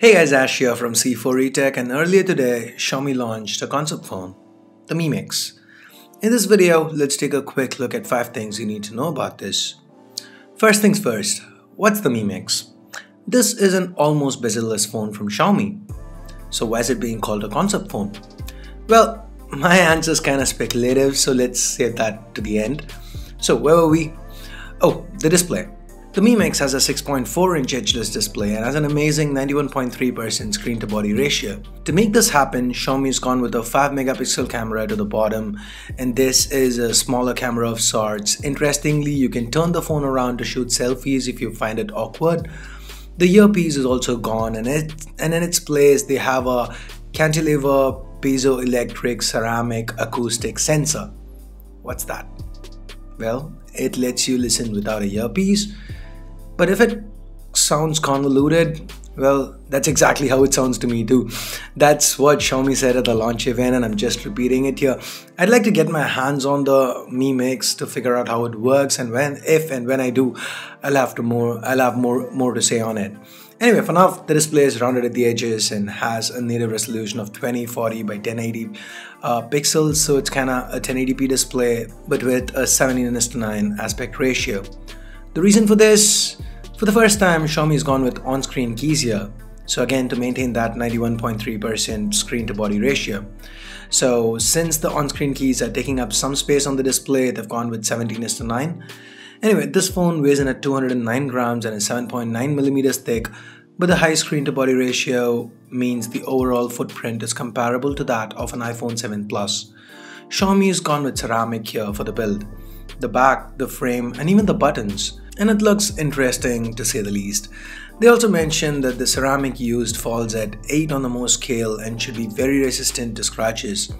Hey guys, Ash here from C4eTech and earlier today, Xiaomi launched a concept phone, the Mi Mix. In this video, let's take a quick look at 5 things you need to know about this. First things first, what's the Mi Mix? This is an almost bezel-less phone from Xiaomi. So why is it being called a concept phone? Well, my answer is kind of speculative, so let's save that to the end. So where were we? Oh, the display. The Mi Mix has a 6.4 inch edgeless display and has an amazing 91.3% screen to body ratio. To make this happen, Xiaomi's gone with a 5 megapixel camera to the bottom and this is a smaller camera of sorts. Interestingly, you can turn the phone around to shoot selfies if you find it awkward. The earpiece is also gone and, it, and in its place they have a cantilever piezoelectric ceramic acoustic sensor. What's that? Well, it lets you listen without a earpiece but if it sounds convoluted, well, that's exactly how it sounds to me too. That's what Xiaomi said at the launch event, and I'm just repeating it here. I'd like to get my hands on the Mi Mix to figure out how it works, and when, if, and when I do, I'll have to more, I'll have more, more to say on it. Anyway, for now, the display is rounded at the edges and has a native resolution of 2040 by 1080 uh, pixels, so it's kind of a 1080p display, but with a 17 9 aspect ratio. The reason for this for the first time, Xiaomi has gone with on-screen keys here. So again, to maintain that 91.3% screen to body ratio. So since the on-screen keys are taking up some space on the display, they've gone with 17 to 9. Anyway, this phone weighs in at 209 grams and is 7.9 millimeters thick, but the high screen to body ratio means the overall footprint is comparable to that of an iPhone 7 Plus. Xiaomi has gone with ceramic here for the build. The back, the frame, and even the buttons and it looks interesting to say the least. They also mentioned that the ceramic used falls at 8 on the Mohs scale and should be very resistant to scratches.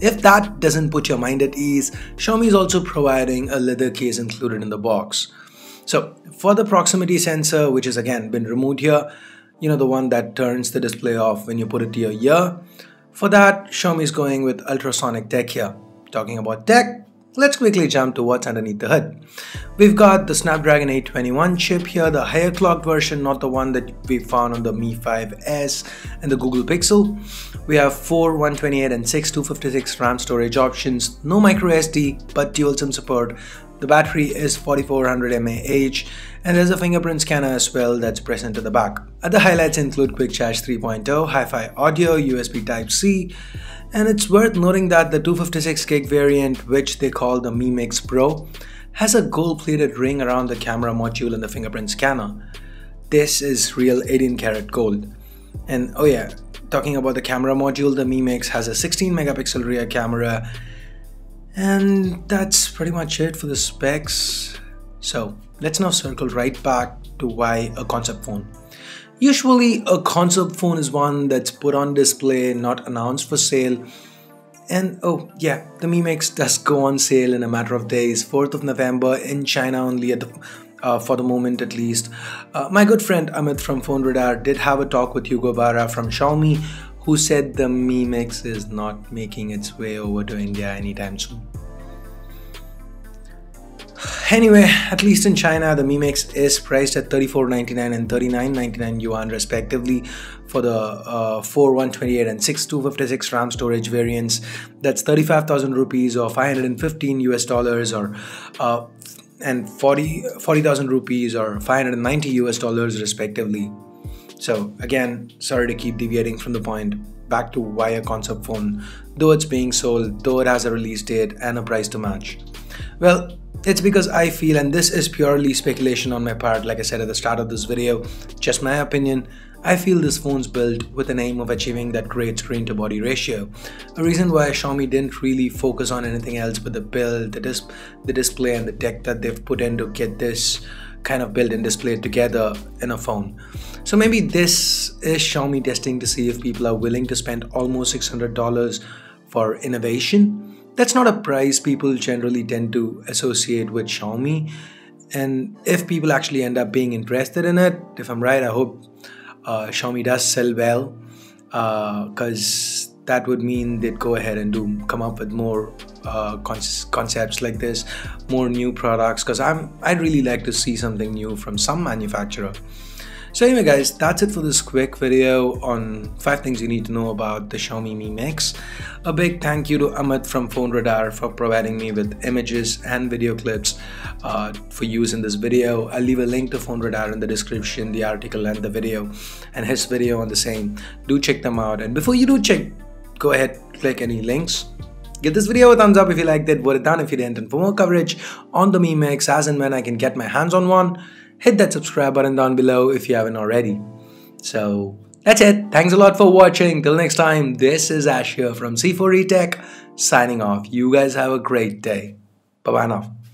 If that doesn't put your mind at ease, Xiaomi is also providing a leather case included in the box. So for the proximity sensor, which has again been removed here, you know the one that turns the display off when you put it to your ear, for that Xiaomi is going with ultrasonic tech here. Talking about tech, Let's quickly jump to what's underneath the hood. We've got the Snapdragon 821 chip here, the higher clocked version, not the one that we found on the Mi 5S and the Google Pixel. We have 4 128 and 6 256 RAM storage options, no microSD but dual SIM support. The battery is 4400 mAh and there's a fingerprint scanner as well that's present at the back. Other highlights include Quick Charge 3.0, Hi-Fi audio, USB Type-C, and it's worth noting that the 256 gig variant, which they call the Mi Mix Pro, has a gold-plated ring around the camera module and the fingerprint scanner. This is real 18 karat gold. And oh yeah, talking about the camera module, the Mi Mix has a 16 megapixel rear camera and that's pretty much it for the specs. So let's now circle right back to why a concept phone. Usually, a concept phone is one that's put on display, not announced for sale. And oh, yeah, the Mi Mix does go on sale in a matter of days, 4th of November in China only at the uh, for the moment at least. Uh, my good friend Amit from Phone Radar did have a talk with Hugo Barra from Xiaomi, who said the Mi Mix is not making its way over to India anytime soon. Anyway, at least in China, the Mi Mix is priced at 34.99 and 39.99 yuan respectively for the uh, 4 128 and 6 256 RAM storage variants. That's 35,000 rupees or 515 US dollars or uh, and 40 40,000 rupees or 590 US dollars respectively. So again, sorry to keep deviating from the point. Back to why a concept phone, though it's being sold, though it has a release date and a price to match. Well, it's because I feel, and this is purely speculation on my part, like I said at the start of this video, just my opinion, I feel this phone's built with an aim of achieving that great screen to body ratio. A reason why Xiaomi didn't really focus on anything else but the build, the, dis the display and the tech that they've put in to get this kind of built and displayed together in a phone. So maybe this is Xiaomi testing to see if people are willing to spend almost $600 for innovation that's not a price people generally tend to associate with Xiaomi. And if people actually end up being interested in it, if I'm right, I hope uh, Xiaomi does sell well because uh, that would mean they'd go ahead and do come up with more uh, concepts like this, more new products. Because I'm I'd really like to see something new from some manufacturer. So anyway guys, that's it for this quick video on 5 things you need to know about the Xiaomi Mi Mix. A big thank you to Amit from Phone Radar for providing me with images and video clips uh, for use in this video. I'll leave a link to Phone Radar in the description, the article and the video and his video on the same. Do check them out and before you do check, go ahead click any links Give this video a thumbs up if you liked it, vote it down if you didn't, and for more coverage on the Mi Mix as and when I can get my hands on one, hit that subscribe button down below if you haven't already. So that's it. Thanks a lot for watching. Till next time, this is Ash here from C4E Tech signing off. You guys have a great day. Bye bye now.